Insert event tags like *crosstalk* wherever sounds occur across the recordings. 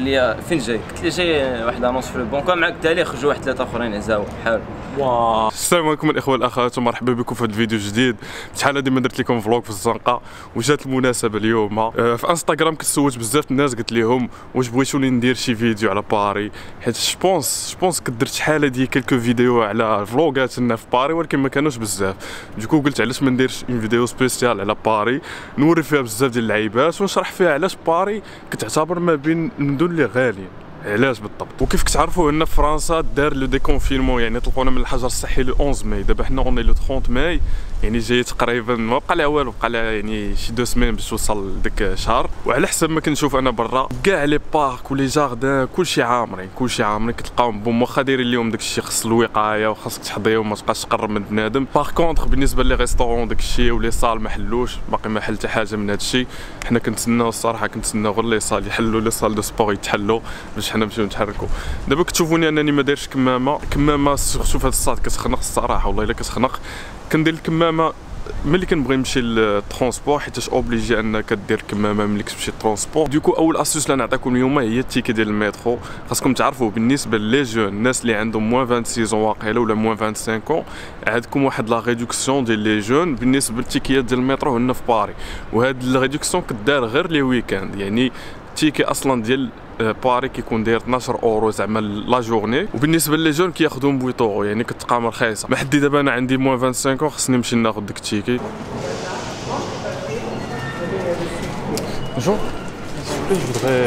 لي فين جاي؟ قلت لي جاي واحد annonce في البنكه معاك التالي خرجوا واحد ثلاثة أخرين عزاو. بحال واو. السلام عليكم الإخوة والأخوات ومرحبا بكم في هذا الفيديو جديد شحال هذه ما درت لكم vlog في الزنقة وجات المناسبة اليوم. آه، في انستغرام كنت سولت بزاف الناس قلت لهم واش بغيتوني ندير شي فيديو على باري حيت je pense je pense كنت درت شحال هذه quelques vidéos على vlogات لنا في باري ولكن ما كانوش بزاف. donc قلت علاش ما نديرش une vidéo spéciale على باري نوري فيها بزاف ديال اللعيبات ونشرح فيها علاش باري كتعتبر ما بين المدن اللي غاليين علاش بالضبط؟ وكيف كتعرفوا هنا في فرنسا دار le déconfinement يعني طلقونا من الحجر الصحي le 11 ماي. دابا حنا on est le 30 ماي. يعني جاي تقريبا ما بقى لها والو بقى لها يعني شي deux semaines باش توصل لديك الشهر وعلى حسب ما كنشوف أنا برا كاع les parcs و les jardins كلشي عامرين كلشي عامرين كتلقاهم بوم. واخا دايرين لهم داكشي خص الوقاية وخاصك تحضيه وما تبقاش تقرب من بنادم. par contre بالنسبة les restaurants داكشي و les salles ما حلوش باقي ما حل حتى حاجة من هادشي. حنا كنتسناو الصراحة كنتسناو غير les salles يحلوا les salles de sport يتحلوا باش حنا نمشيو نتحركوا دابا كتشوفوني أنني ما دايرش كمامة. كمامة شوف هاد الصاد كتخنق الصراحة والله إلا كتخنق. كندير الكمامة. ملي كنبغي نمشي لل transport حيتاش obligé انك دير كمامة ملي كتمشي لل transport. donc أول اسوس اللي نعطيكم اليوم هي ال ticket ديال المترو. خاصكم تعرفوا بالنسبة les jeunes الناس اللي عندهم moins 26 واقيلا ولا moins 25 عندكم واحد la réduction ديال les jeunes بالنسبة للتيكيات ديال المترو هنا في باري وهاد réduction كدار غير les week-ends يعني ال ticket أصلا ديال باري كيكون داير 12 اورو زعما la journée وبالنسبه les jeunes كياخذوهم ب 8 اورو يعني كتقام رخيصه ما حدي دابا أنا عندي moins 25 خصني نمشي ناخذ ديك ال ticket Bonjour. Je voudrais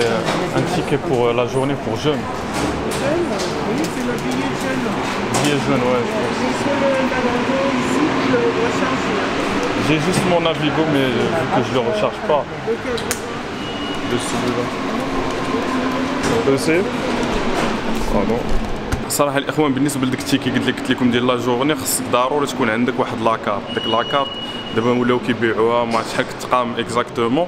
un ticket pour la journée pour jeune. Oui, c'est le billet jeune. Billet jeune, ouais. C'est sur la borne ici, le recharge. J'ai juste mon Navigo, mais vu que je le recharge pas. Lequel de celui-là. بوسي pardon. صراحة الإخوان بالنسبة لديك ال ticket قلت لك قلت لكم ديال la journée خصك ضروري تكون عندك واحد la carte ديك la carte دابا ولاو كيبيعوها ما شحال كتقام exactement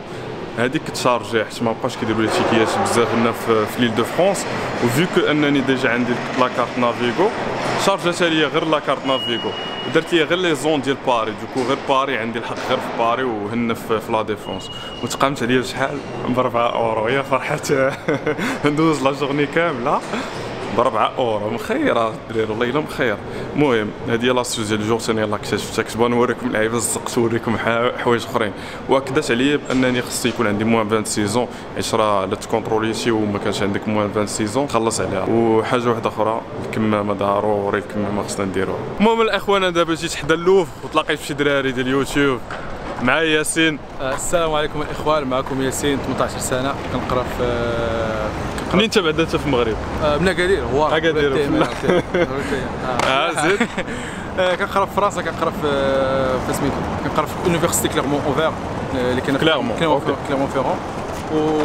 هذيك كتشارجي حيت ما بقاش كيديروا les تيكيات بزاف هنا في, l'Île-de-France و vu que أنني déjà عندي la carte Navigo شارجات ليا غير la carte Navigo. درت لي غير les zones ديال باري. دوكو غير باري عندي الحق غير في باري وهنا في, La Défense. وتقامت عليا شحال؟ ب 4 أورو. يا فرحات *laughs* ندوز la journée كاملة. ب 4 اورو مخيره الدراري والله إلا مخير المهم هذه l'astuce ديال ال jour ثاني يلاه اكتشفتها كنت باغي نوريكم اللعيبة الزقت نوريكم حوايج أخرين. واكدت عليا بأنني خصني يكون عندي moins 26 ans حيت راه إلا تكونتروليتي وما كانش عندك moins 26 ans خلص عليها. وحاجة واحدة أخرى الكمامة ضروري الكمامة خصنا نديروها. المهم الاخوان أنا دابا جيت حدا ال Louvre وتلاقيت بشي دراري ديال اليوتيوب معايا ياسين. السلام عليكم الاخوان معكم ياسين 18 سنة. كنقرا في منين انت بعدا انت في المغرب؟ آه، من اكادير هو اكادير *laughs* آه زيد *laughs* كنقرا في فرنسا كنقرا في سميتو كنقرا في université Clermont Auvergne اللي كاينة Clermont Clermont-Ferrand و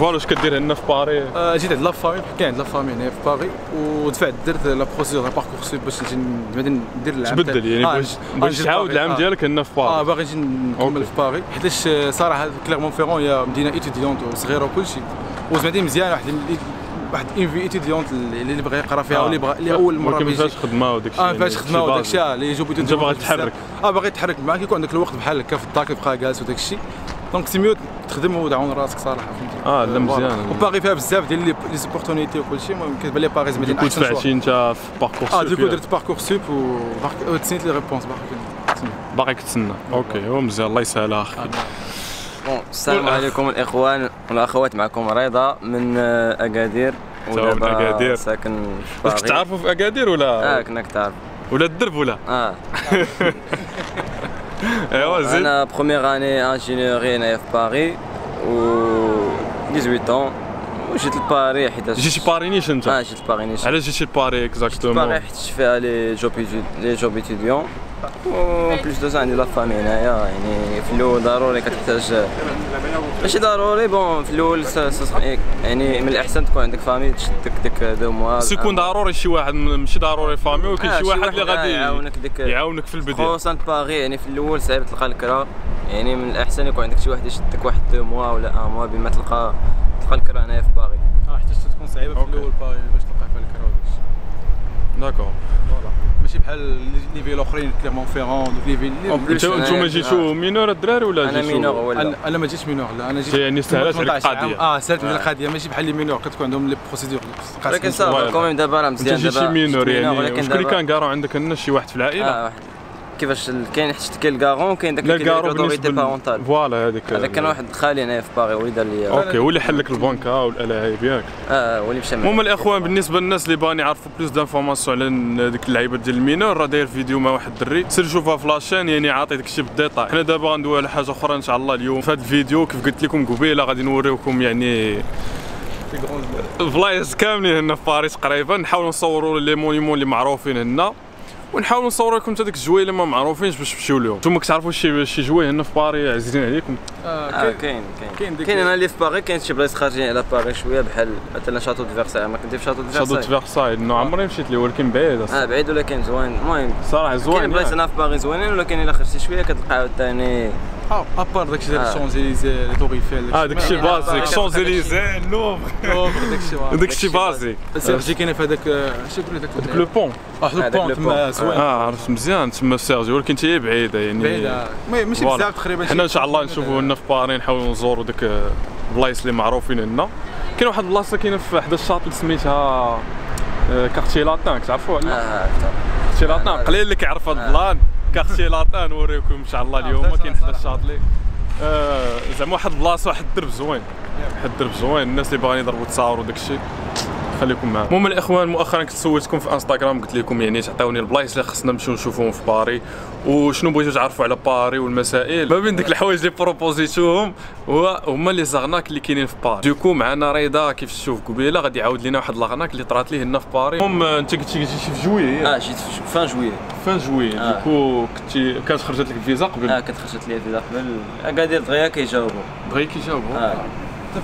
voilà اش كدير هنا في باري آه جيت عند la famille كاين عند la famille هنا في باري ودفعت درت la procédure Parcoursup باش نجي بعدا ندير العام تبدل يعني باش باش تعاود العام ديالك هنا في باري آه باغي نجي نكمل في باري حيتاش صراحة Clermont-Ferrand هي مدينة étudiante وصغيرة وكلشي. وزعما مزيان واحد واحد une ville étudiante اللي بغى يقرا فيها واللي بغى اللي أول مرة ما فيهاش خدمة وداك الشيء آه فاش خدمة وداك الشيء. اللي يجيو أنت باغي تحرك. آه باري تحرك معاك يكون عندك الوقت بحال هكا في الدار كتبقى جالس وداك الشيء. donc c'est mieux تخدم وتعاون راسك صراحة فهمتي آه لا مزيان. وباري فيها بزاف ديال les opportunités وكل شيء. المهم كتبان لي باغي زعما أحسن شوية. دفعتي انت في Parcoursup آه donc درت Parcoursup و تسنيت les réponses باقي باقي كتسنى OK هو مزيان. الله يسهلها أخي bon السلام عليكم الإخوان والأخوات معكم رضا من أكادير. ودابا ساكن في باريس كنت تعرفوا في أكادير ولا؟ آه كنا كتعرف ولا الدرب ولا؟ آه. *laughs* أيوا زيد أنا première année ingénierie هنايا في باري و 18 وجيت لباري حيت جيتي باري نيش أنت؟ آه جيت لباري نيش. علاش جيتي لباري exactement باري حيت فيها les jobs les jobs étudiants و plus de ça عندي la famille هنايا يعني في الأول ضروري كتحتاج. ماشي ضروري bon في الأول يعني من الأحسن تكون عندك famille تشدك ديك deux mois بس يكون ضروري شي واحد ماشي ضروري famille ولكن شي واحد اللي غادي يعاونك ديك يعاونك في البداية. خصوصا باري يعني في الأول صعيب تلقى الكرا يعني من الأحسن يكون عندك شي واحد يشدك واحد deux mois ولا un mois بما تلقى تلقى الكرا هنايا في باري آه حتى تكون صعيبة في الأول باري باش تلقى فيها الكرا d'accord ماشي بحال les villes الاخرين Clermont-Ferrand les villes نتوما جيتو mineurs الدراري ولا أنا جيتو؟ mineur ولا. أنا أنا ما جيتش mineur لا أنا جيت يعني سهلت عليك 18 عام. القضية. آه سهلت عليك آه. القضية. ماشي بحال les mineurs كتكون عندهم les procédures ولكن صافي quand même دابا راه مزيان جيتي دابا. mineur يعني ولكن شكون اللي كان garant عندك هنا شي واحد في العائلة. واحد. كيفاش كاين حيت كاين ال garant وكاين داك اللي كيدير l'autorité parentale voilà هذيك هذا كان واحد خالي هنايا في باري هو اللي دار لي OK هو اللي حل لك البنكه والالعاب ياك آه هو اللي مشى معايا. المهم الإخوان بالنسبة للناس اللي باغيين يعرفوا plus d'informations على ديك اللعيبة ديال ال mineur راه داير فيديو مع واحد الدري. سير شوفها في la chaîne يعني عاطي داكشي بال détail حنا دابا غندويو على حاجة أخرى ان شاء الله اليوم. في هذا الفيديو كيف قلت لكم قبيلة غادي نوريوكم يعني البلايص كاملين هنا في باريس قريبا. نحاولوا نصوروا les monuments اللي معروفين هنا. ونحاولوا نصوروا لكم حتى ديك الجوايه اللي ما معروفينش باش تمشيو لهم نتوما كتعرفوا شي شي جوايه هنا في باري عزيزين عليكم. آه آه كاين كاين كاين. كاين أنا اللي في باري كاين شي بلايص خارجين على باري شوية بحال مثلا Château de Versailles ما كنتي في Château de Versailles Versailles non عمري مشيت ليه ولكن بعيد. آه بعيد ولكن زوين. المهم صراحة كاين زوين بلايص ياك. هنا في باري زوينين ولكن إلا خرجتي شوية كتلقى عاوتاني à part داكشي ديال آه. ال Champs-Élysées la Tour Eiffel آه داكشي آه، basique آه، Champs-Élysées non داكشي داكشي basique Cergy كاين في هذاك شي كل داك داك le pont آه le pont تما. زوين آه عرفت مزيان تما Cergy ولكن هي بعيده يعني بعيده ما- ماشي. بزاف تقريبا حنا ان شاء الله نشوفوا هنا في باري نحاولوا نزوروا ديك البلايص اللي معروفين هنا كاين واحد البلاصه كاينة في حدا الشاطئ سميتها آه، Quartier Latin كتعرفوها ولا آه عرفتها Quartier Latin قليل اللي كيعرف هذا ال plan Quartier Latin نوريكم إن شاء الله اليوم عرفتها كاين حدا. الشاطئ آه، زعما واحد البلاصة واحد الدرب زوين. واحد الدرب زوين. الناس اللي باغيين يضربوا تصاوروا داكشي خليكم معنا. المهم الإخوان مؤخرا كنت سولتكم في إنستغرام قلت لكم يعني تعطيوني البلايص اللي خصنا نمشيو نشوفوهم في باري. وشنو بغيتو تعرفوا على باري والمسائل؟ ما بين ديك الحوايج اللي بروبوزيتوهم هو هما les arnaques اللي كاينين في باري. donc معنا رضا كيف تشوف قبيلة؟ غادي يعاود لنا واحد l'arnaque اللي طرات ليه هنا في باري. المهم أنت قلتي جيتي في جويي آه جيت في vingt juillet vingt juillet آه. donc كنتي كانت خرجت لك الفيزا قبل؟ آه كنت خرجت les visas قبل. اكادير دغيا كيجاوبوا. دغيا كيجاوبوا.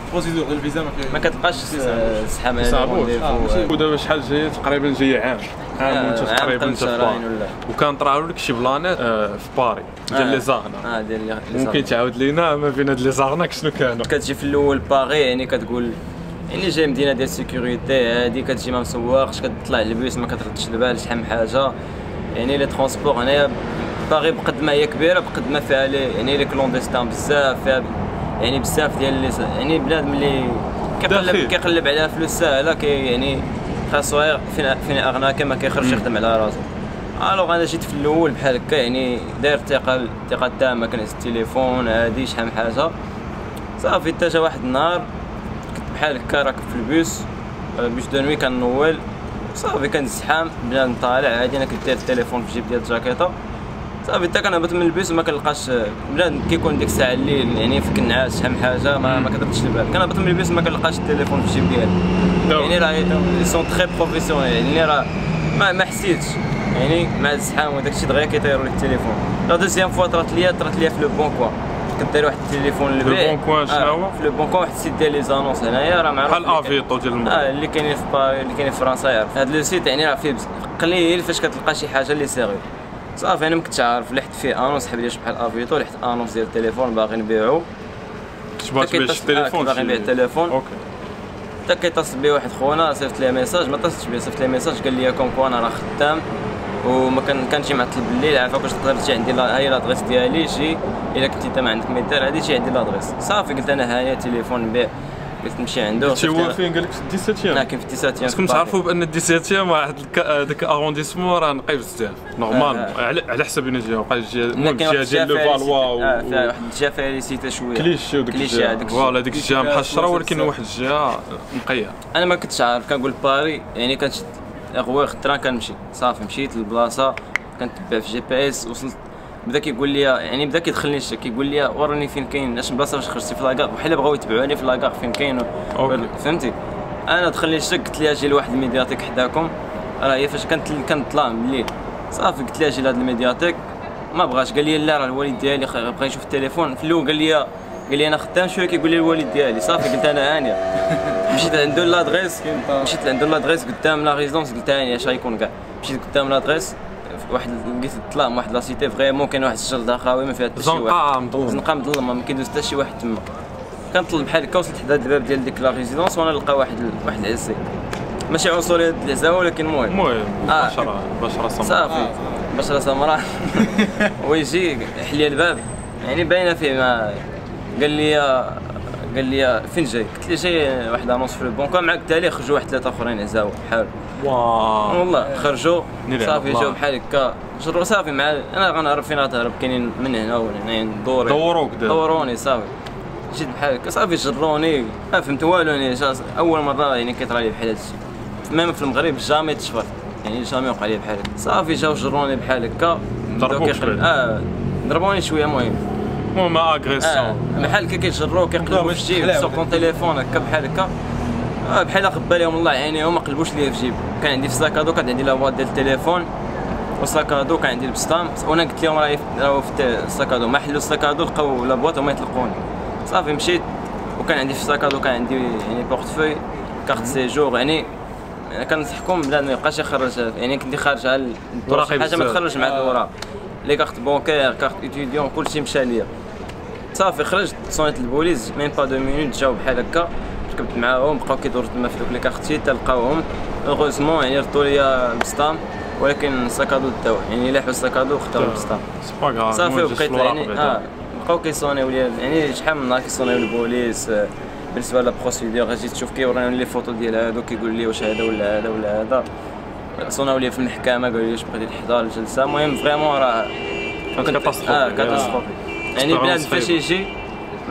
ال procédure ديال الفيزا ما كتبقاش آه، تسحب على صعبوش ال rendez-vous ودابا شحال جاي تقريبا جاي عام. عام وانت عام تقريبا قبل انت في باري وكان طرا لك شي بلانات آه، في باري ديال les arnaques آه ديال لي ممكن تعاود لينا ما بين هاد les arnaques شنو كانوا. كتجي في الأول باري يعني كتقول يعني جاي مدينة ديال ال sécurité هادي كتجي ما مسوقش كتطلع البيس ما كتردش البال شحال من حاجة. يعني les transports هنايا باري بقد ما هي كبيرة بقد ما فيها لي يعني les clandestins بزاف فيها يعني بزاف ديال لي يعني بنادم اللي. كيقلب كيقلب على فلوس ساهلة كي يعني خاصو فين فين arnaque ما كيخرجش يخدم على راسو. alors أنا جيت في الأول بحال هكا يعني داير ثقه ثقه تامه كنهز التليفون هادي شحال من حاجة. صافي حتى جا واحد النهار كنت بحال هكا راكب في البيس آه، bus de nuit كنول صافي كنزحام بنادم طالع عادي أنا كنت داير التليفون في الجيب ديال الجاكيطة. صافي حتى كنهبط من البيس وما كنلقاش بنادم كيكون ديك الساعة الليل يعني في النعاس شحال من حاجة ما, ما كتردش البال كنهبط من البيس وما كنلقاش التليفون في الجيب ديالي. يعني راه sont très professionnels يعني راه ما ما حسيتش. يعني مع الزحام وداك الشيء دغيا كيطيروا لك التليفون. la deuxième fois طرات ليا طرات ليا في Leboncoin كنت داير واحد التليفون للبيع Leboncoin شنو هو؟ في Leboncoin واحد ال site ديال les annonces. هنايا راه معروف. بحال كاين- Avito ديال آه المغرب اللي كاينين في باري اللي كاينين في فرنسا يعرف. هاد le site يعني راه فيه قليل فاش كتلقى شي حاجة اللي sérieux صافي أنا ما كنتش عارف لحت فيه annonce حاب لي بحال Avito لحت annonce ديال التليفون باغي نبيعو. تبغى تبيع شي تليفون باغي نبيع شي- التليفون. OK. حتى كيتصل بي واحد خونا صيفط ليه message ما اتصلتش بيه صيفط ليه message قال لي comme quoi أنا راه خدام وما كان كانش معطل بالليل عافاك واش تقدر تجي عندي هاي l'adresse ديالي جي إلا كنتي انت ما عندك ميتال هادي جي عندي l'adresse صافي قلت أنا هاني تليفون نبيع. قلت نمشي عنده. شي هو فين؟ قال لك 17 لا كاين في 19 خاصكم تعرفوا بأن 17 واحد الك- داك ارونديسمون راه نقي بزاف. نورمال آه. على على حسب اين جهه بقى الجهه ديال الجهة لو فالوا آه، واحد الجهه فيها شوية. كليشي وديك الجهه فوالا ديك. الجهه محشره ولكن واحد الجهه نقية. أنا ما كنتش عارف. كنقول باري يعني كنت غوير التران كنمشي. صافي مشيت للبلاصة كنتبع في جي بي إس وصلت بدا كيقول لي يعني بدا كيدخلني الشك كيقول لي وريني فين كاين؟ اش بلاصه باش خرجتي في لاكار؟ وحنا بغاو يتبعوني في لاكار فين كاين. فهمتي؟ أنا دخلني الشك قلت لها أجي لواحد ال médiathèque حداكم. راه هي فاش كنت كنطلع بالليل صافي قلت لها أجي لهاد ال médiathèque. ما بغاش قال لي لا راه الوالد ديالي بغا يشوف التليفون. في الأول قال لي قال لي أنا خدام شوية كيقول لي الوالد ديالي. صافي قلت أنا هانيه *laughs* مشيت عنده لادريس مشيت عنده لادريس قدام la résidence قلت هانيه اش غيكون كاع؟ مشيت قدام لادريس واحد لقيت الظلام واحد la cité vraiment كاين واحد الشجره خاوي ما فيها حتى شي واحد. زنقه مظلم زنقة مظلمه ما كيدوز حتى شي واحد تما. كنطلب بحال هكا وصلت حدا الباب ديال ديك la résidence وأنا نلقى واحد واحد العسي ماشي عنصريه العزاوه ولكن المهم. المهم آه. بشره بشرة سمراء. صافي. بشرة سمراء. *laughs* ويجي يحل لي الباب. يعني باينة فيه ما قال لي قال لي فين جاي؟ قلت له جاي واحد نص في البنكه مع التالي خرجوا واحد ثلاثة آخرين عزاو بحال واو. والله خرجوا. صافي. جاو بحال هكا. جروا صافي مع أنا غنعرف فين غتهرب. كاينين من هنا ومن هنا ندوري دوروك. دوروني صافي. جيت بحال هكا صافي جروني. ما فهمت والو يعني أول مرة يعني كيطرا لي بحال هادشي. même في المغرب jamais تشفر. يعني jamais وقع لي بحال هكا. صافي جاو جروني بحال هكا. ضربوك. آه ضربوني شوية المهم المهم agression بحال هكا كيجروك كيقلبوا في الجيب. سوق تليفون هكا بحال هكا. بحال قبا لهم الله يعينيهم ما قلبوش ليا في جيب. كان عندي في ال sac à dos كان عندي la boîte ديال التليفون. وال sac à dos كان عندي البسطام. وأنا قلت لهم راهي راهو في ال sac à dos ما حلوا الساكادو لقاو لابوات وما يطلقوني. صافي مشيت. وكان عندي في ال sac à dos كان عندي يعني portefeuille carte séjour يعني كنصحكم بلاد ما يبقاش يخرج يعني كنت خارج على وراقي حاجة ما بزاف. تخرج معك الوراق. les cartes bancaires carte étudiant كلشي مشى ليا. صافي خرجت صونيت البوليس même pas deux minutes جاو بحال هكا. ركبت معاهم بقاو كيدوروا تما في دوك les quartiers تلقاوهم. heureusement يعني ردوا لي البسطام ولكن ال sac à dos داو. يعني لاحوا ال sac à dos وخداو البسطام صافي وبقيت يعني آه بقاو كيصونيو ليا. يعني شحال من نهار كيصونيو البوليس آه، بالنسبة la procédure غادي تشوف كيوريوني les photos ديال هادو كيقول لي واش هذا ولا هذا ولا هذا. صوناو لي في المحكمة قالوا لي واش بغيتي تحضر الجلسة. المهم vraiment راه catastrophe. آه catastrophe يعني تبع بنادم صعيب. فاش يجي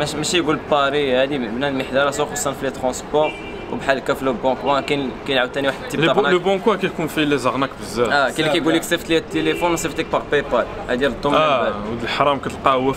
ماشي يقول باري هادي بنادم يحضر راسو خصوصا في les transports. وبحال هكا في le bon coin كاين كاين عاوتاني واحد ال type le bon coin كيكون فيه les arnaques بزاف. آه كاين اللي كيقول لك صيفط لي التليفون وصيفط لك باغ باي بال هادي من آه ولد الحرام كتلقاه هو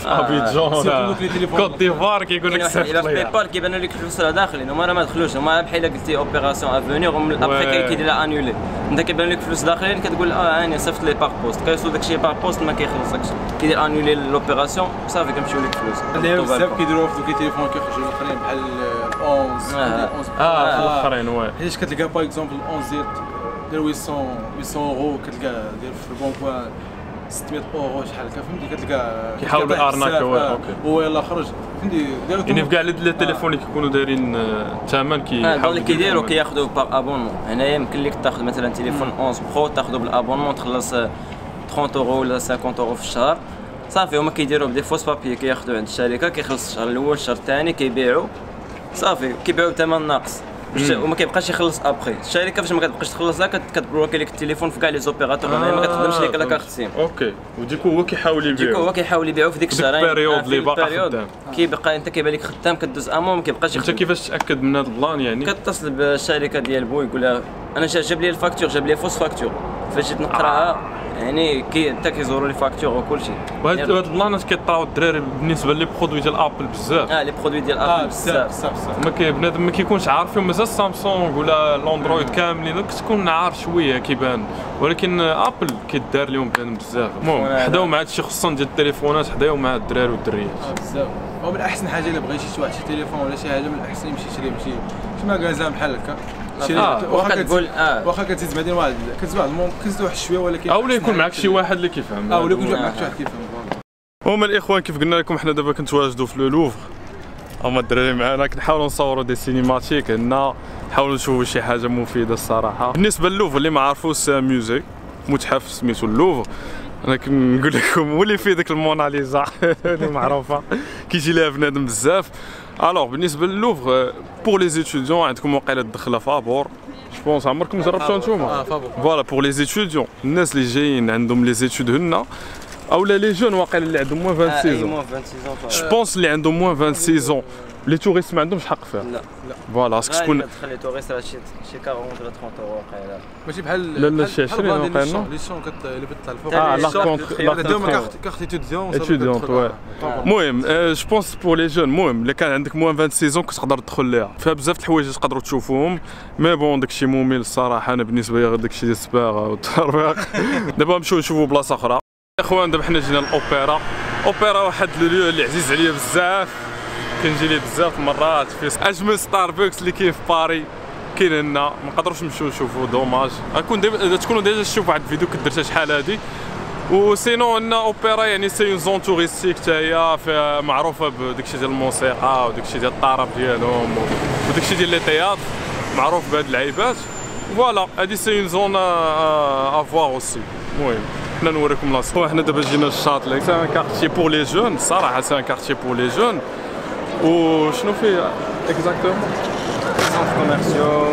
في تليفون. كوت ديفوار كيقول لك صيفط لي باي بال كيبانوا لك الفلوس راه داخلين هما راه ما دخلوش. هما بحال قلتي اوبيراسيون افونيغ ومن ابخي Ouais. كيدير لها انولي أنت كيبان لك فلوس داخلين كتقول آه أنا صيفط لي باغ بوست كيوصلوا داكشي باغ بوست ما كيخلصكش. كيدير انولي لوبيراسيون صافي كنمشيو لك فلوس. اللي مكتوبة بزاف في دوك التليفون كيخرجوا الآخرين بحال 11 آه. 11 آه الاخرين وي حيتاش كتلقى باغ اكزومبل 11 ديال ديال 800 800 اورو كتلقى ديال في ال bon coin 600 اورو شحال هكا فهمتي كتلقى كيحاولوا بزاف، oui، آه. OK. هو يلاه خرج فهمتي يعني في كاع les téléphones اللي كيكونوا دايرين آه، الثمن كي آه اللي كيديروا كياخذوا par abonnement هنايا يمكن لك تاخذ مثلا تليفون 11 Pro تاخذه بال abonnement تخلص آه، 30 اورو ولا 50 اورو في الشهر صافي هما كيديروا ب des faux papiers كياخذوا عند الشركة كيخلص الشهر الأول الشهر الثاني كيبيعوا صافي كيبيعوا بثمن ناقص. وما كيبقاش يخلص أبخي. الشركة فاش ما كتبقاش تخلص لها كت- كتبلوكي لك التليفون في كاع لي زوبيراتور ما كتخدمش لك لا كارت سيم. أوكي. وديكو هو كيحاول ديكو يبيع هو كيحاول يبيعو في ديك الشهرين البيريود آه، اللي باقي البيريود خدام. كيبقى أنت كيبان لك خدام كدوز امون ما كيبقاش أنت كيفاش تأكد من هذا البلان يعني؟ كتصل بالشركة ديال بو يقول لها أنا جا- جاب لي الفاكتور جاب لي فوس فاكتور. فاش جيت نقراها. يعني كي حتى كيزوروا لي فاكتور وكل شيء وهاد يعني- هاد البلانات كيطراو الدراري بالنسبة لي برودوي ديال ابل بزاف. آه les produits ديال Apple بزاف. بزاف بزاف بزاف. ما كي بنادم ما كيكونش عارف فيهم مازال سامسونج ولا ال Android كاملين كتكون عارف شوية كيبان. ولكن Apple كيدار لهم بنادم بزاف. المهم حداو مع هادشي خصوصا ديال التليفونات حداو مع الدراري والدريات. آه، بزاف. هو من أحسن حاجة الا بغى شي واحد شي تليفون ولا شي حاجة من الأحسن يمشي يشري شي شي magasin بحال هكا آه، واخا واخا كتزيد- تقول آه واخا كتزيد بعدين واحد كتزيد واحد كتزيد واحد شوية ولكن أو لا يكون معك شي. واحد اللي كيفهم آه ولا يكون آه. معك شي واحد كيفهم. هما الإخوان كيف قلنا لكم حنا دابا كنتواجدوا في le Louvre هما الدراري معنا كنحاولوا نصوروا des cinématiques هنا نحاولوا نشوفوا شي حاجة مفيدة الصراحة بالنسبة للوفر اللي ما عرفوش c'est musée متحف سميتو اللوفر أنا كنقول لكم هو اللي فيه ديك الموناليزا. *laughs* اللي معروفة. كيجي لها بنادم بزاف. alors بالنسبة للوفر pour les étudiants عندكم وقيله الدخله فابور؟ je pense عمركم جربتوها نتوما voilà pour les étudiants الناس اللي جايين عندهم les études هنا. أولا لي جون واقيلا اللي عندهم موان 26 جو بونس اللي عندهم موان 26 لي توريست ما عندهمش حق فيها لا فوالا خاصك تكون تخلي توريست راه شي شي 40 ولا 30 اورو واقيلا ماشي بحال لا، لا، شي بحال 20 بعض واقع، لي؟ شون- الفوق آه لا شون كونت في لا كونت كارت ايتوديون Étudiante, ouais. المهم جو بونس بور لي جون المهم الا كان عندك موان 26 كتقدر تدخل ليها فيها بزاف د الحوايج تقدروا تشوفوهم مي بون داكشي ممل الصراحه أنا بالنسبة لي غير داكشي ديال السباغه والترويق دابا نمشيو نشوفوا بلاصه أخرى اخوان دابا حنا جينا الاوبرا اوبرا واحد le lieu اللي عزيز عليا بزاف كنجي ليه بزاف مرات في أجمل ستاربكس اللي كاين في باري. كاين هنا. ما نقدروش نمشيو نشوفوا dommage. غنكون ديما تكونوا déjà شوفوا واحد الفيديو كنت درتها شحال هادي. و sinon un opéra يعني c'est une zone touristique حتى هي معروفة بداكشي ديال الموسيقى وداكشي ديال الطرب ديالهم وداكشي ديال les théâtres. معروف بهاد اللعيبات voilà هادي c'est une zone à voir aussi المهم حنا نوريكم لاصق حنا دابا جينا للشاطلي c'est un quartier pour les jeunes الصراحه c'est un quartier pour les jeunes وشنو فيه اكزاكتومون سونتر كوميرسيو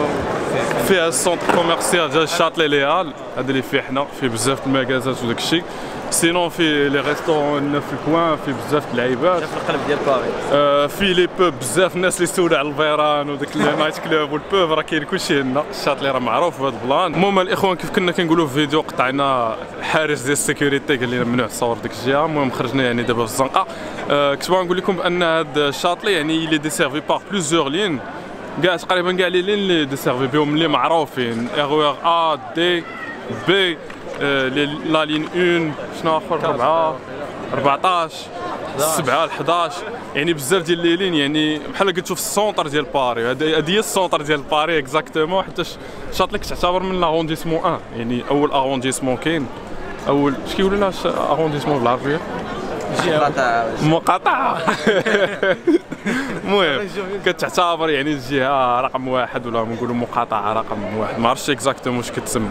فيها السونتر كوميرسيال ديال الشاطلي ليال هذا اللي فيه حنا فيه بزاف د المكازات وداك الشيء sinon فيه les restaurants في ال coin فيه بزاف د اللعيبات في القلب ديال باري آه، في les pubs بزاف الناس اللي سولوا على الفيران وداك ال night club وال pub راه كاين كلشي هنا الشاطلي راه معروف في هذا ال plan المهم الاخوان كيف كنا كنقولوا في فيديو قطعنا الحارس ديال ال sécurité قال لنا ممنوع تصور ديك الجهه المهم خرجنا يعني دابا في الزنقه آه، كنت بغا نقول لكم بان هذا الشاطلي يعني الي desservi par plusieurs lignes كاع تقريبا كاع les lignes اللي desservi بهم اللي معروفين R A D B les- la ligne 1 شنو آخر؟ 4 14 7 la 11 يعني بزاف ديال الليلين يعني بحال في ال centre ديال باري. هذه هي ال centre ديال باري exactement حيت شاطلي كتعتبر من l'arrondissement 1 يعني أول arrondissement كاين. اول اش كيقولوا لها arrondissement بالعربيه مقاطعة المهم كتعتبر يعني الجهة رقم واحد ولا نقولوا مقاطعة رقم واحد. ما عرفتش exactement واش كتسمى.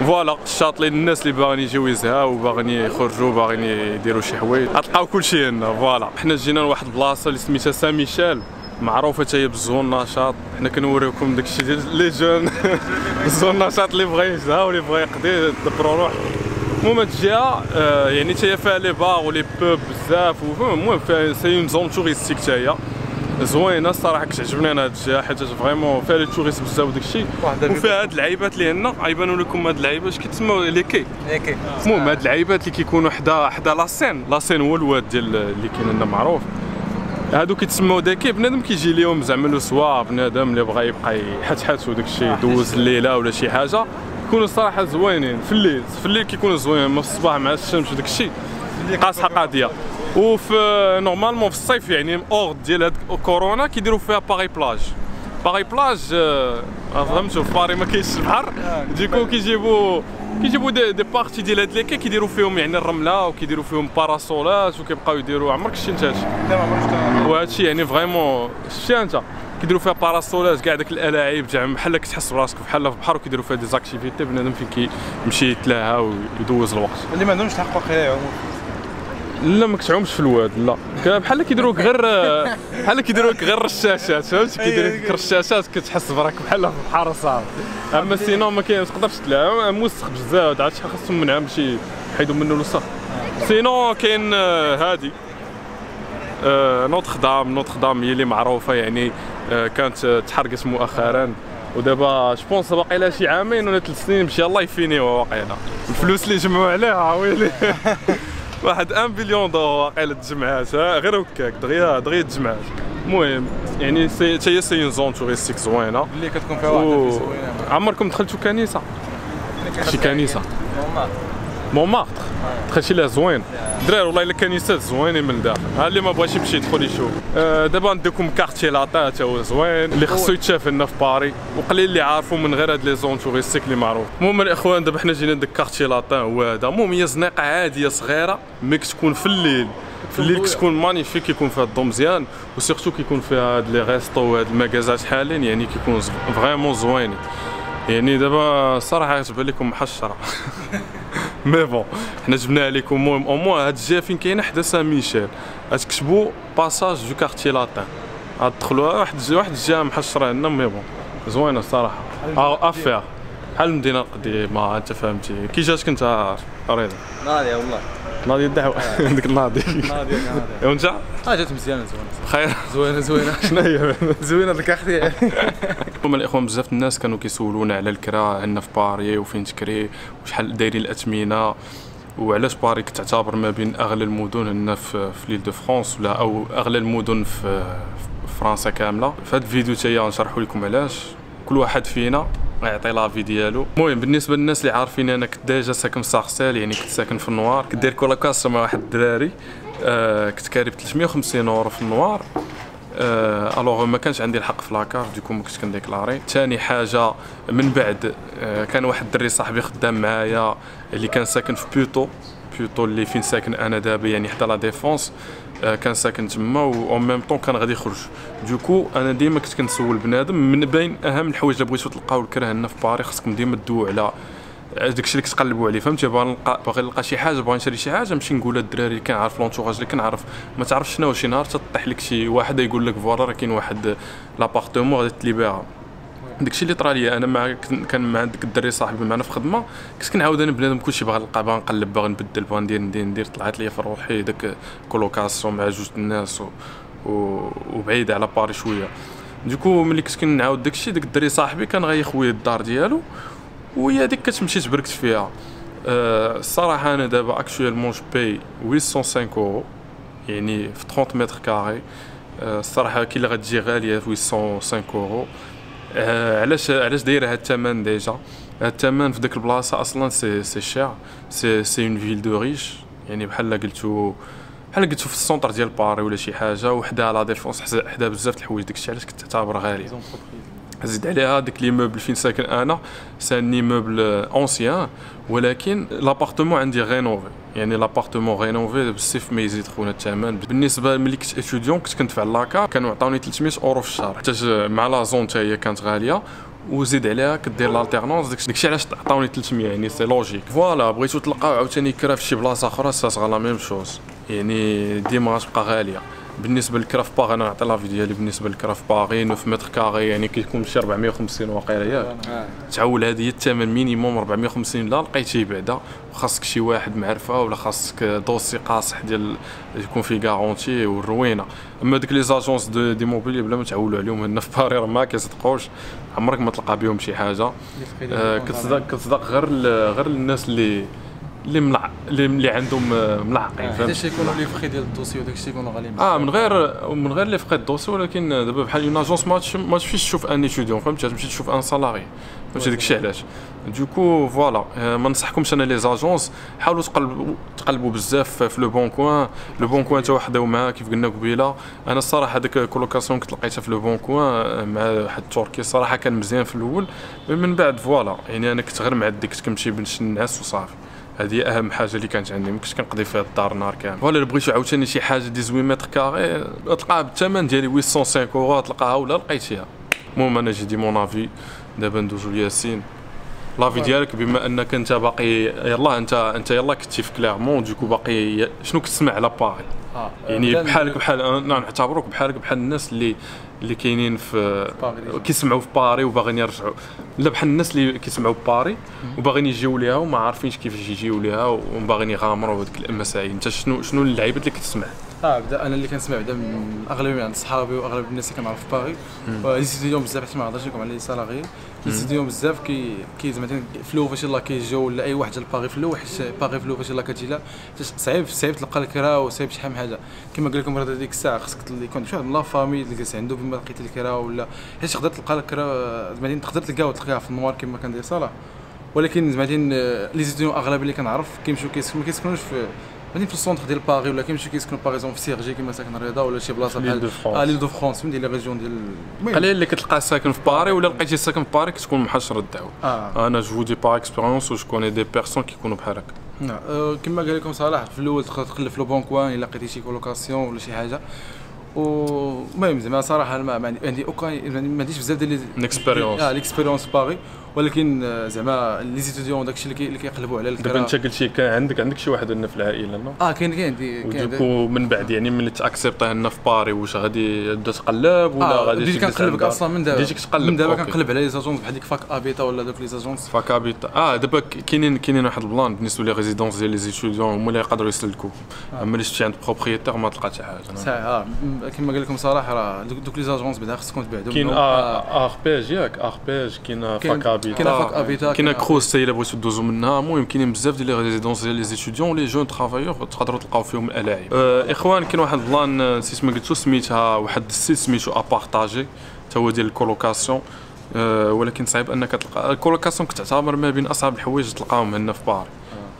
Voilà الشاطلي الناس اللي باغيين يجيو يزهاو وباغيين يخرجوا باغيين يديروا شي حوايج. غتلقاو كلشي هنا voilà حنا جينا لواحد البلاصه اللي سميتها سان ميشيل معروفة حتى هي بال zone نشاط. حنا كنوريوكم داكشي ديال les jeunes. *laughs* ال zone نشاط اللي بغى يزها واللي بغى يقضي دبروا روح المهم هاد الجهة آه، يعني حتى هي فيها les bars و les pubs بزاف. المهم فيها c'est une zone touristique حتى هي. زوينه الصراحه كتعجبني. أنا هاد الجهه حيت vraiment فيها les touristes بزاف وداك الشيء. وفيها هاد اللعيبات اللي هنا غيبانوا لكم هاد اللعيبات اش كيتسموا les quais. المهم هاد اللعيبات اللي كيكونوا حدا حدا la Seine la Seine هو الواد ديال اللي كاين لنا معروف. هادو كيتسموا des quais بنادم كيجي ليهم زعما le soir بنادم اللي بغى يبقى يحتحت وداك الشيء يدوز الليلة ولا شي حاجة. يكونوا الصراحه زوينين. في الليل في الليل كيكونوا زوينين. في الصباح مع الشمس وداك الشيء. قاصحة قضيه وفي normalement في الصيف يعني hors ديال هاد كورونا كيديروا فيها Paris Plages Paris Plages آه، فهمتوا في باري ما كاينش البحر. du coup كيجيبوا كيجيبوا des, des parties ديال هاد les quais كيديروا فيهم يعني الرملة وكيديروا فيهم parasolات وكيبقاو يديروا. عمرك شتي انت هادشي؟ وهذا الشيء يعني vraiment شتي انت؟ كيديروا فيها parasolات كاع داك الألاعيب زعما بحال كتحس براسك بحال في البحر وكيديروا فيها des activités بنادم فين كيمشي يتلاها ويدوز الوقت. اللي ما عندهمش الحق واقيلا يعوموا لا ما كتعومش في الواد لا. بحال كيديروك غير بحال كيديروك غير رشاشات فهمتي؟ كيديروك رشاشات كتحس براك بحال في البحر صافي اما sinon ما تقدرش تلعب موسخ بزاف عاد شحال خاصهم منها باش يحيدوا منه الوسخ. sinon كاين آه، هادي. آه، Notre-Dame Notre-Dame هي اللي معروفة يعني آه، كانت آه، تحرقت مؤخرا. ودابا je pense باقي لها شي عامين ولا ثلاث سنين باش يلاه يفينيوها واقيلا الفلوس اللي جمعوا عليها ويلي *laughs* واحد 1 بليون دولار واقيلا تجمعات غير هكاك دغيا دغيا تجمعات. المهم يعني c'est هي c'est zone touristique زوينة. اللي كتكون فيها واحد عمركم دخلتوا كنيسة؟ شي كنيسة. مونمارتر دخلتي لها زوين دراري والله الا كنيسات زوينين من الداخل ها اللي ما بغاش يمشي يدخل يشوف آه دابا نديكم Quartier Latin حتى هو زوين اللي خصو يتشاف لنا في باري وقليل اللي عارفوا من غير هاد les zones touristiques اللي معروف المهم الاخوان دابا حنا جينا لداك Quartier Latin هو هذا المهم هي زنيقه عاديه صغيره mais كتكون في الليل في الليل كتكون magnifique كيكون فيها الضو مزيان و surtout كيكون فيها هاد les restos وهاد المكازات حالين يعني كيكون vraiment زوينين يعني دابا الصراحه تبان لكم محشره mais bon حنا جبناها لكم المهم. au moins هاد الجهة فين كاينة؟ حدا سان ميشيل. غتكتبوا passage du Quartier Latin غتدخلوها واحد واحد الجهة محشرة عندنا mais bon زوينة الصراحه au- affaire بحال المدينة القديمة؟ أنت فهمتي. كي جاتك أنت رضا. ناضي والله. ناضي الدعوة. *laughs* عندك ناضي. *laughs* وانت آه جات مزيانه زوينة. بخير زوينة زوينة. *laughs* شنو هي؟ زوينة ال quartier هما الإخوان بزاف الناس كانوا كيسولونا على الكرا عندنا في باري وفين تكري وشحال دايرين الاثمنه وعلاش باري كتعتبر ما بين أغلى المدن هنا في في l'Île-de-France ولا أو أغلى المدن في فرنسا كاملة. في هذا الفيديو تاهي غنشرحوا لكم علاش. كل واحد فينا غيعطي l'avis ديالو. المهم بالنسبة للناس اللي عارفين أنا كنت déjà ساكن في سارسيل يعني كنت ساكن في النوار كنت داير colocation مع واحد الدراري آه كنت كاري ب 350 أورو في ال noir. آه alors ما كانش عندي الحق في la CAF du coup ما كنتش كنديكلاري. ثاني حاجة من بعد آه كان واحد الدري صاحبي خدام معايا اللي كان ساكن في Puteaux Puteaux اللي فين ساكن أنا دابا يعني حدا La Défense كان ساكن تما و même temps كان غادي يخرج du coup أنا ديما كنت كنسول بنادم من بين اهم الحوايج اللي بغيتو تلقاو الكره هنا في باري خصكم ديما تدويو على داكشي اللي كتقلبوا عليه فهمتي باغي نلقى باغي نلقى شي حاجة باغي نشري شي حاجة نمشي نقولها للدراري اللي كنعرف l'entourage اللي كنعرف ما تعرفش شنو شي نهار تطيح لك شي واحد يقول لك voilà راه كاين واحد l'appartement غادي تليبيها داكشي اللي طرا ليا أنا مع كان مع ديك الدري صاحبي معنا في خدمة كنت كنعاود أنا بنادم كلشي باغي نلقى باغي نقلب باغي نبدل باغي ندير ندير ندير طلعت ليا في روحي داك colocation مع جوج الناس و... و... وبعيد على باري شوية. du coup ملي كنت كنعاود داكشي داك الدري صاحبي كان غيخوي الدار ديالو وهي هذيك كتمشي تبركت فيها. أه الصراحة أنا دابا actuellement je paye 805 اورو يعني في 30 mètres carrés أه الصراحة كي اللي غتجي غالية 805 اورو علاش علاش دايرة هاد الثمن ديجا؟ هاد الثمن في ديك البلاصة أصلا c'est c'est cher c'est c'est une ville de riches يعني بحال قلتو بحال قلتو في ال centre ديال باري ولا شي حاجة وحدها La Défense حدا بزاف د الحوايج داكشي علاش كتعتبر غاليه زيد عليها. ديك l'immeuble فين ساكن أنا c'est un immeuble ancien ولكن l'appartement عندي rénové يعني l'appartement rénové بالسيف ما يزيد خونا الثمن. بالنسبة ملي كنت étudiant كنت كندفع la CAF كانوا عطاوني 300 اورو في الشهر. حتى مع la zone هي كانت غالية وزيد عليها كدير l'alternance داكشي علاش عطاوني 300 يعني c'est logique voilà بغيتو تلقاو عاوتاني كرا في شي بلاصة أخرى c'est la même chose يعني ديما غتبقى غالية. بالنسبة للكرا في باغي أنا نعطي l'avis ديالي بالنسبة للكرا في باغي 9 mètres carrés يعني كيكون شي 450 واقيلا ياك. تعول هذه هي الثمن minimum 450 لا لقيتيه بعدا. وخاصك شي واحد معرفة ولا خاصك dossier قاصح ديال يكون فيه garantie والروينة. أما ديك les agences de d'immobilier بلا ما تعولوا عليهم هنا في باري راه ما كيصدقوش. عمرك ما تلقى بهم شي حاجة. آه، كتصدق كتصدق غير غير الناس اللي اللي ملع اللي, عندهم آه، ملعقين فهمت؟ حيتاش يكونوا les frais ديال ال dossier وداك الشيء يكونوا غاليين. آه من غير من غير les frais dossier ولكن دابا بحال اون اجونس ما تمشيش تشوف un étudiant فهمتي تمشي تشوف un salarié فهمتي داكشي علاش. donc voilà آه، ما نصحكمش أنا les agences حاولوا تقلبوا تقلبوا بزاف في لو بون كوان لو بون كوان حتى خداو معاه كيف قلنا قبيلة. أنا الصراحة هذيك colocation كنت لقيتها في Leboncoin آه، مع واحد التركي الصراحة كان مزيان في الأول. من بعد voilà يعني أنا كنت غير معدي كنت كنمشي بنش الناس وصافي. هذه أهم حاجة اللي كانت عندي ما كنتش كنقضي فيها الدار نهار كامل. ولا بغيتو عاوتاني شي حاجة dix-huit mètres carrés تلقاها بالثمن ديالي 805 أورو تلقاها ولا لقيتيها. المهم أنا j'ai dit mon avis دابا ندوزو لياسين l'avis ديالك بما أنك أنت باقي يلاه أنت أنت يلاه كنتي في كليرمون donc باقي شنو كتسمع على باري آه. يعني بحالك بحال أنا نعتبروك بحالك بحال الناس اللي اللي كاينين في. كيسمعوا في باري وباغيين يرجعوا لا بحال الناس اللي كيسمعوا في باري وباغيين يجيو ليها وما عارفينش كيفاش يجيو ليها وباغيين يغامروا هذيك المسائل انت شنو شنو اللعيبات اللي كتسمع آه بدا أنا اللي كنسمع بدا من اغلبيه من عند صحابي وأغلب الناس اللي كنعرف في Paris les étudiants بزاف حيت ما نهضرش لكم على les salariés les étudiants بزاف كي كي زعما flou فاش يلاه كيجيو ولا أي واحد جا ل Paris flou حيت Paris flou فاش يلاه كتجي حيت صعيب صعيب تلقى الكرا وصعيب شحال من حاجة. كما قال لكم راه ديك الساعة خصك يكون شي واحد من la famille اللي جالس عنده فين ما لقيت الكرا ولا. حيت تقدر تلقى الكرا زعما تقدر تلقاها وتلقاها في ال noir كما كان داير صلاح ولكن زعما les étudiants اغلبيه اللي كنعرف كيمشيو كيسكنوا ما كيسكنوش في بعدين في ال centre ديال باغي ولا كيمشيو كيسكنوا باغ في Cergy كما ساكن الرضا ولا شي بلاصه l'Île بحال فرونس. آه l'Île-de-France فهمتي les régions ديال المهم قليل اللي كتلقى ساكن في باري ولا لقيتي ساكن في باري كتكون محشر الدعوه آه أنا je dis pas expérience و je connais des personnes كيكونوا بحال هكا. آه، كما قال لكم صلاح في الأول في Leboncoin الا لقيتي شي colocation ولا شي حاجة المهم زعما صراحة ما عندي- aucun يعني ما عنديش بزاف ديال les L'expérience. آه l'expérience Paris ولكن آه، زعما les étudiants داكشي اللي اللي كيقلبوا على دابا الكرا انت قلتي كان عندك عندك شي واحد هنا في العائلة non؟ آه كاين كاين عندي و donc من بعد يعني ملي t'acceptes هنا في باري واش غادي تبدا تقلب ولا آه غادي تجلس كنقلب؟ أصلا من دابا. بديتي كتقلب من دابا. كنقلب على les agences بحال ديك Fac-Habitat ولا دوك les agences Fac-Habitat آه دابا كاينين كاينين واحد ال plan بالنسبة les résidences ديال les étudiants هما اللي يقدروا يسلكوا أما اللي شفتي عند propriétaire ما تلقى حتى حاجة ساعة آه كما قال لكم صراحة راه دوك, les agences بعدا خصكم تبعدوا كاين منهم. ARPEJ ياك ARPEJ كاين كاين- كاين Fac-Habitat كاين CROUS حتى الا بغيتو دوزو منها المهم كاينين بزاف ديال les résidences ديال les étudiants les jeunes travailleurs تقدروا تلقاو فيهم الاعيب آه اخوان كاين واحد ال plan نسيت ما قلتو سميتها واحد ال site سميتو Appartager تا هو ديال ال colocation ولكن صعيب انك تلقى ال colocation كتعتبر ما بين اصعب الحوايج تلقاهم هنا في باري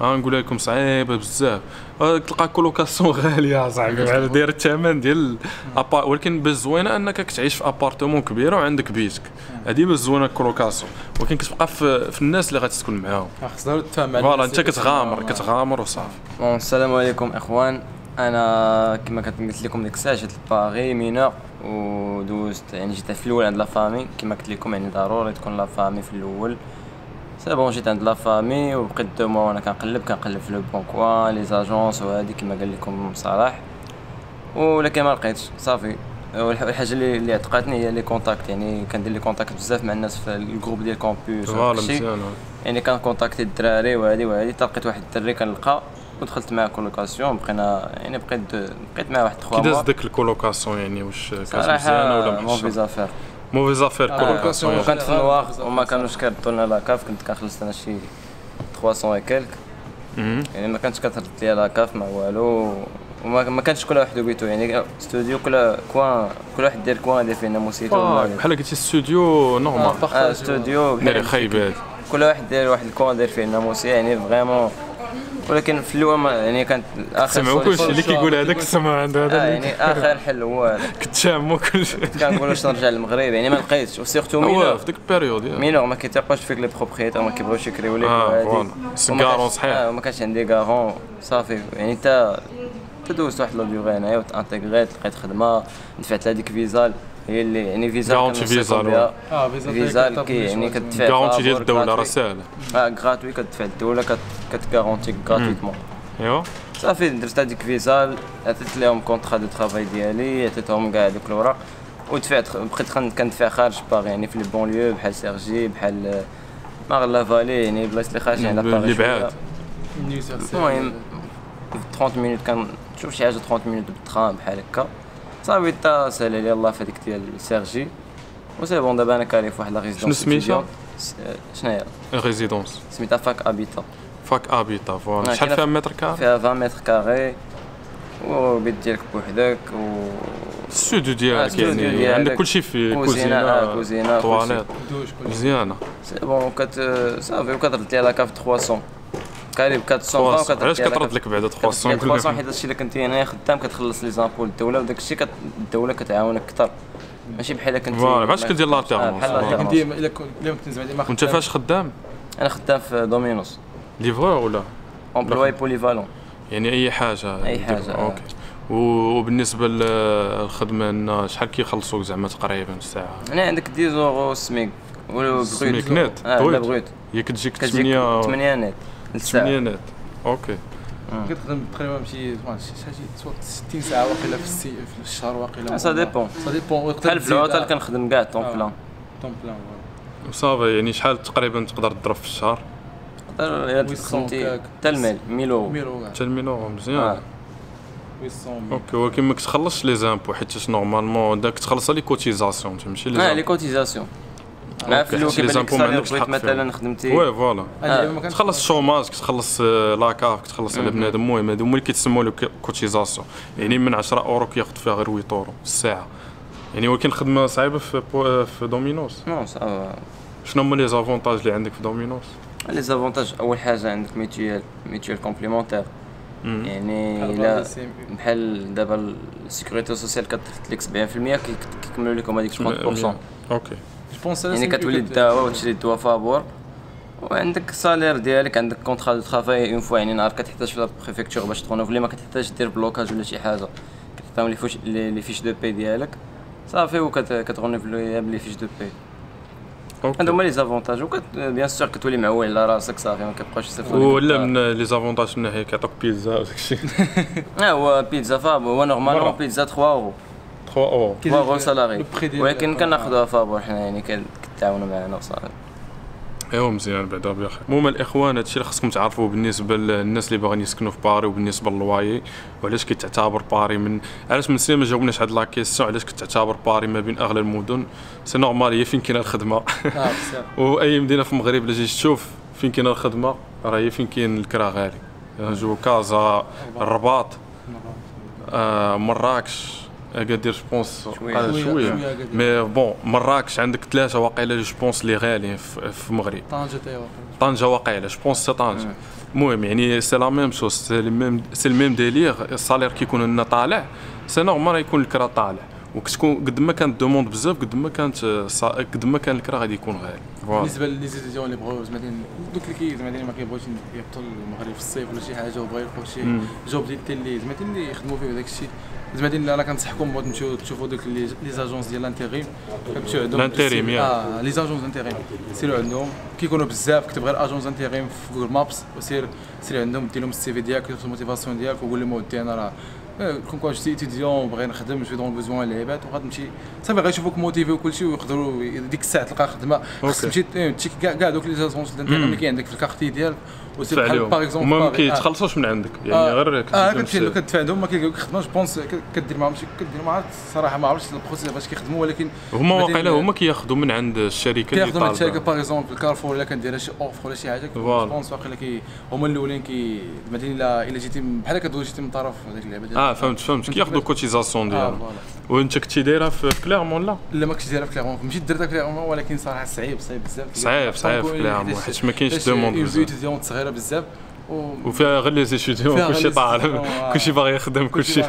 ها نقولها لكم صعيبه بزاف. تلقى colocation غالية صاحبي *laughs* على داير الثمن ديال appa... ولكن باش زوينه أنك كتعيش في appartement كبيره وعندك بيتك. هذه باش زوينه ال colocation ولكن كتبقى في, في الناس اللي غتسكن معاهم. خصنا تفهم مع voilà أنت كتغامر. كتغامر وصافي. bon السلام عليكم إخوان. أنا كما كنت قلت لكم ديك الساعة جيت لباري mineur ودوزت يعني جيت في الأول عند la famille. كما قلت لكم يعني ضروري تكون la famille في الأول. c'est bon جيت عند la famille وبقيت deux mois وأنا كنقلب كنقلب في Leboncoin les agences وهادي كما قال لكم صلاح. ولكن ما لقيتش صافي. والح- الحاجة اللي اللي عتقاتني هي les contacts يعني كندير les contacts بزاف مع الناس في ال groupe ديال campus voilà مزيان يعني كان contacté الدراري وهادي وهادي. تا لقيت واحد الدري كنلقى ودخلت معاه colocation. بقينا يعني بقيت بقيت معاه واحد 3 كي داز موا ديك الكولوكاسيون يعني واش كانت مزيانه ولا زافير موفي زافير آه، كولوكاسيون كولوكاسيون. وكانت في النوار وما كانوش كيردوا لنا لاكاف كنت كنخلص أنا شي 300 و كيلك مهم. يعني ما كانتش كترد ليا لاكاف ما والو وما ما كانش كل واحد بيتو يعني استوديو كل كوان كل واحد دير كوان دير فيه فواك، بحال قلتي استوديو نورمال استوديو بحال كل واحد داير واحد الكوان داير فيه الناموسيه يعني فريمون ولكن في الأول ما- يعني كانت آخر سمعوا solution- كلشي اللي كيقول هذاك سمع عند آه هذا يعني آخر حل هو. *laughs* كنت شامو كلشي كنقول واش نرجع للمغرب يعني ما لقيتش و surtout هو mineur في ديك ال période يا. mineur ما كيتيقوش فيك les propriétaires ما كيبغيوش يكريو ليك وهادي. voilà وما سكارون كانش- صحيح وما كانش عندي garant صافي يعني انت تدوز واحد la durée هنايا وتا intégrit لقيت خدمة دفعت لها ديك Visale هي اللي يعني Visale، بها. آه فيزا Visale كي يعني كتدفع garantie ديال الدولة راه. ساهله آه gratuit كتدفع الدولة كت كت garanti ك gratuitement ايوا صافي درت هذيك Visale عطيت لهم contrat de travail ديالي عطيتهم كاع دوك الوراق ودفعت بقيت كندفع خارج باغي يعني في ال banlieue بحال Cergy بحال Marne-la-Vallée يعني بلايص اللي خارجين على باغي اللي شوية. بعاد. المهم في 30 minutes كان تشوف شي حاجة 30 minutes بالترام بحال هكا. صافي تا سهل عليا الله في هذيك ديال Cergy. و c'est bon دابا أنا كاري في واحد la résidence سميتها؟ شنو هي؟ résidence سميتها Fac-Habitat. Fac-Habitat voilà. آه، شحال فيها في- mètre carré فيها 20 mètre carré. وبيت ديالك بوحدك و السودو آه، ديالك يعني. عندك كلشي في كوزينة، آه، كوزينة كوزينة، طواليت. مزيانة. c'est bon كت صافي وكترد لي la CAF 300 كاري ب 400 300. وكترد علاش كترد لك بعدا 300 كل 300 حيت هادشي اللي كنت هنايا خدام كتخلص les impôts. الدولة وداك الشيء كت... الدولة كتعاونك أكثر. ماشي بحال كنت voilà بحال شكل ديال آه، بحال. ديما إلا كنت كنت زعما ديما وانت فاش خدام؟ أنا خدام في Domino's. livreur ولا؟ employé polyvalent يعني أي حاجة. أي حاجة، آه. OK. وبالنسبة للخدمه هنا شحال كيخلصوك زعما تقريبا الساعة؟ أنا عندك 10 اورو سميك. ولو SMIC brut net. آه لا brut هي كتجيك كتجيك 8 8 نت. 8 الساعة net OK كتخدم تقريبا شي شي 60 ساعه واقيلا في السي في الشهر واقيلا. سا ديبون سا ديبون بحال في العطل كنخدم كاع طون بلان طون بلان صافي يعني شحال تقريبا تقدر تضرب في الشهر؟ تقدر الا 800 خدمتي. حتى الميل 1000 أورو. حتى المينو مزيان. آه. 800 أوكي ولكن ما كتخلصش لي زامبو حيت نورمالمون داك تخلص لي كوتيزاسيون تمشي لي آه لي كوتيزاسيون. مع لك صالير عندكش بغيت مثلا. خدمتي. وي فوالا. آه. تخلص ال chômage كتخلص آه، la CAF كتخلص على. بنادم المهم هادو هما اللي كيتسموا له cotisations. يعني من 10 أورو كياخذ فيها غير 8 أورو في الساعة يعني ولكن الخدمه صعيبة في في Domino's. non شنو هما les avantages اللي عندك في Domino's؟ les avantages أول حاجة عندك mutuelle mutuelle complémentaire. يعني إلا بحال دابا ال sécurité sociale كترد لك 70% كي- كيكملوا لكم هذيك 30% OK. يعني كتولي الدواء وتشري الدواء فابور وعندك ال salaire ديالك عندك contrat de travail en fait يعني نهار كتحتاج في ال préfecture باش ت renouveler ما كتحتاج دير blocage ولا شي حاجة. كتعطيهم les فوش les fiches de paie ديالك. صافي وكت renouveler ب les fiches de paie. هادو هما les avantages. وكت bien sûr كتولي معول على راسك صافي ما كيبقاوش يصيفطوا لك ولا. من les avantages من ناحية كيعطوك بيتزا وداك الشيء *laughs* آه هو بيتزا فابور هو normalement. بيتزا 3 أورو. 3 اورو 3 اورو salarié ولكن كناخذوها فابور حنا يعني كتعاونوا معنا وصافي ايوا مزيان بعدا بخير المهم الإخوان هادشي اللي خصكم تعرفوا بالنسبة للناس اللي باغيين يسكنوا في باري وبالنسبة للوايي وعلاش كيتعتبر باري من علاش من سنين ما جاوبناش هاد la question علاش كتعتبر باري ما بين أغلى المدن؟ c'est normal هي فين كاينة الخدمة؟ *laughs* آه بزاف. *laughs* وأي مدينة في المغرب اللي جيت تشوف فين كاينة الخدمة راه هي فين كاين الكرا غالي. جو كازا الرباط. آه مراكش. اكادير je pense شوية. قال شوية- شوية. mais bon مراكش عندك ثلاثة واقيلا je pense اللي غاليين في المغرب ايوا طنجه واقيلا je pense c'est طنجه المهم يعني c'est la même chose c'est le même c'est le même délire ال salaire كيكون لنا طالع c'est normal يكون الكرا طالع وكتكون قد ما كانت demande بزاف قد ما كانت آه، قد ما كان الكرا غادي يكون غالي بالنسبة les étudiants اللي بغاو زعما دوك اللي كي زعما ما كيبغيوش يهبطوا للمغرب في الصيف ولا شي حاجة وبغاو يلقاو شي. job ديال اللي زعما اللي يخدموا فيه وداك الشيء. زعما أنا كنصحكم بغيتو تمشيو تشوفوا دوك les agences ديال ال intérim. كتمشيو عندهم. الانتيريم،. آه les agences intérim سيروا عندهم. كيكونوا بزاف كتب غير agence intérim في Google Maps وسير سير عندهم دير لهم ال CV ديالك ال motivation ديالك وقول لهم ودي أنا راه comme quoi j'étais étudiant وبغي نخدم j'en ai besoin اللعيبات وغتمشي صافي غيشوفوك motivé وكلشي ويقدروا ديك الساعة تلقى خدمه خاصك OK. تمشي check كاع كاع دوك les agences اللي كاين عندك في ال quartier ديالك تدفع بحال par exemple هما ما باغي- آه. كيتخلصوش من عندك. يعني آه. غير آه كتمشي لهم كتدفع عندهم ما كيلقاوك خدمه je pense كدير معاهم شي كدير معاهم الصراحه ما عرفتش ال process باش كيخدموا ولكن هما بعدين- واقيلا هما كياخذوا من عند الشركة اللي كياخذوا من الشركة par exemple ال Carrefour إلا كندير شي offre ولا شي حاجة voilà. pense واقيلا هما الأولين كي مثلا الا إلا جيتي بحال كدوز جيتي من طرف هذيك اللعبة آه فهمت فهمت. كياخذوا كوتيزاسيون آه ديالهم. وانت كنتي دايره في في كليرمون لا؟ لا ما كنتش دايرها في كليرمون مشيت درتها في كليرمون ولكن صراحة صعيب صعيب بزاف. صعيب صعيب في كليرمون حيت ما كاينش دوموند بزاف. صغيرة بزاف و وفيها غير لي زيتيديون كلشي لي طالب *laughs* آه. كلشي باغي يخدم كلشي.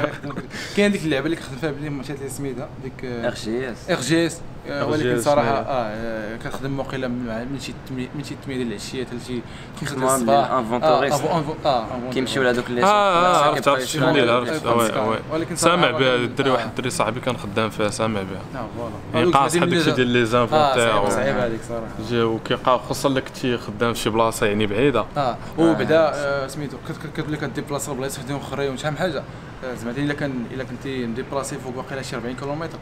كاين ديك اللعبة اللي كنخدم فيها بلي مشات لي سميتها ديك آه، ار جي اس ار جي اس ولكن RGS صراحة. آه آه، كنخدم وقيله من شي من شي 8 ديال العشية حتى لشي 5 ديال خدمة الصباح. انفونتوريست. آه آه، آه، آه، كيمشيو لهذوك اللي آه عرفت. عرفت شنو لك. عرفت. آه، وي وي. ولكن سامع بها الدري آه. واحد الدري صاحبي كان خدام فيها سامع بها. نعم voilà. يعني قاصح داكشي اللي ديال les inventaires صعيبه هذيك صراحة. جا وكيبقى خصوصا لك تي خدام في شي بلاصة يعني بعيدة. آه وبعدا آه، سميتو كت- كت- كتولي كت déplacer لبلايص وحدين اخرين وشحال من حاجة. آه، زعما إلا كان إلا كنتي ن déplacer فوق واقيلا شي 40 كيلومتر.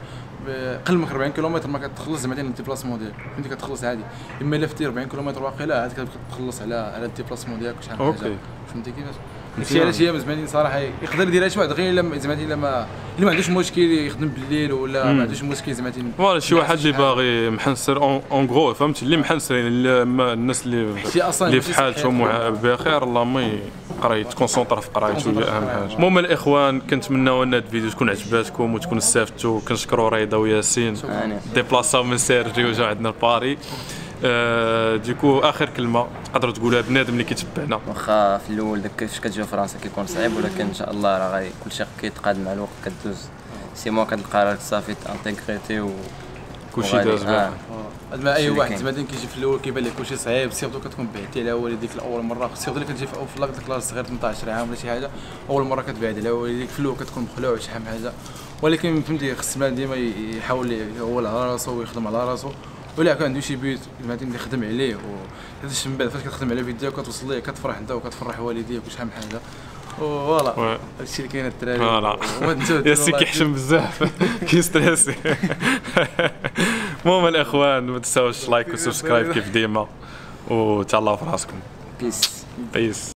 قل من 40 كيلومتر ما كتخلص زعما ديال ال déplacement ديالك. فهمتي كتخلص عادي. إما الا فتي 40 كيلومتر واقيلا عاد كتخلص على على ال déplacement ديالك وشحال من حاجة. فهمتي كيفاش؟ داكشي علاش هي زعما صراحة يقدر يديرها شي واحد. غير إلا زعما إلا ما إلا ما عندوش مشكل يخدم بالليل ولا. ما عندوش مشكل زعما voilà شي واحد اللي. باغي محنسر en gros فهمت؟ اللي محنسرين اللي ما- الناس اللي اللي ماشي في حالتهم بخير اللهم يقرا يت concentra في قرايته هي أهم حاجة. المهم الإخوان كنتمناو أن هاد الفيديو تكون عجباتكم وتكون استفدتوا. كنشكروا رضا وياسين. déplaçaw من سيرجي وجاو عندنا لباري آه، des coups آخر كلمة تقدروا تقولها بنادم اللي كيتبعنا واخا في الأول داك كيفاش كتجي فرنسا كيكون صعيب ولكن إن شاء الله راه غادي كلشي كيتقاد مع الوقت كدوز. six mois كتلقى راك صافي intégriti و كلشي داز آه. بها هاد ما اي واحد. زعما كيجي في الأول كيبان لك كلشي صعيب surtout كتكون بعتي على والديك الأول مرة surtout اللي كتجي في في l'âge كلاس صغير 18 عام ولا شي حاجة أول مرة كتبعد على والديك في الأول كتكون مخلوع شحال من حاجة. ولكن فهمتي خص ديما يحاول يهول على راسو ويخدم على راسو. ولا كان عنده شي بيت المهم يخدم عليه وهذا من بعد فاش كتخدم على فيديو كتوصل ليه كتفرح انت وكتفرح والديك وشحال من حاجة. voilà. هادشي اللي كاين الدراري voilà. *laughs* ياسي كيحشم بزاف. *laughs* كي stresser *laughs* المهم الإخوان ما تنساوش like و subscribe كيف ديما. وتهلاو في راسكم. peace peace